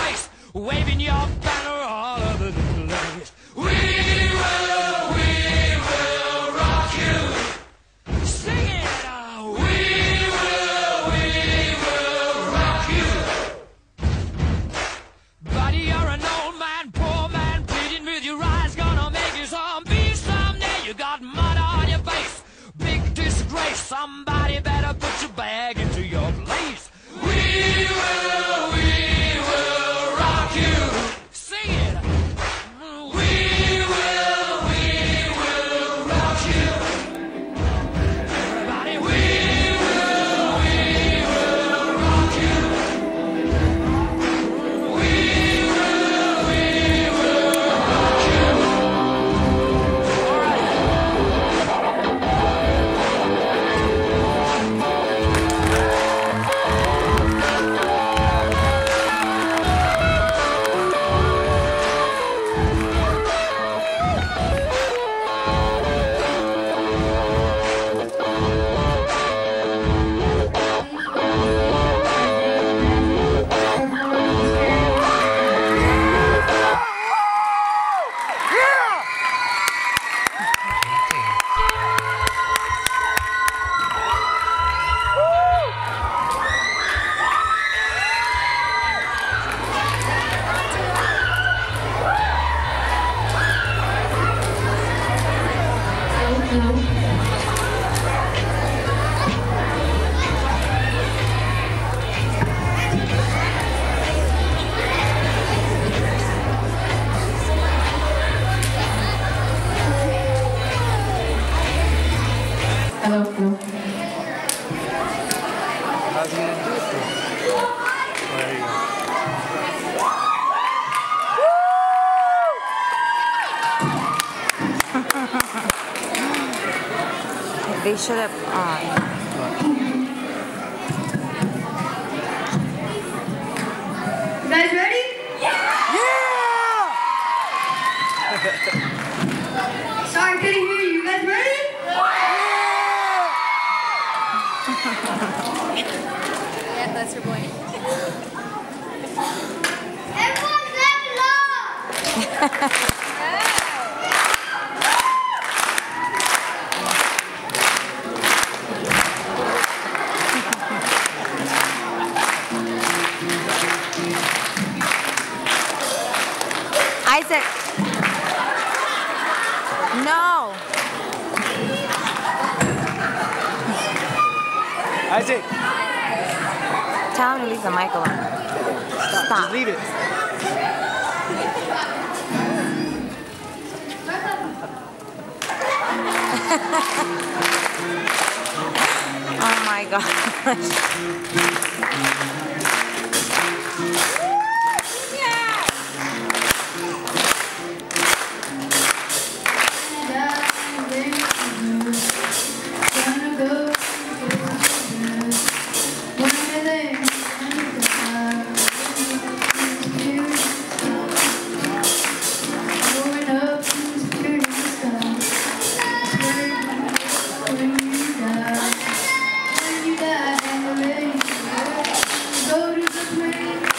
waist, waving your banner all over the place. They should have. Um... You guys ready? Yeah! Sorry, couldn't hear you. You guys ready? Yeah! yeah, that's your boy. Everyone, left love! sick. No. Isaac. Tell him to leave the mic alone. Stop. Stop. Just leave it. oh my gosh. Christmas.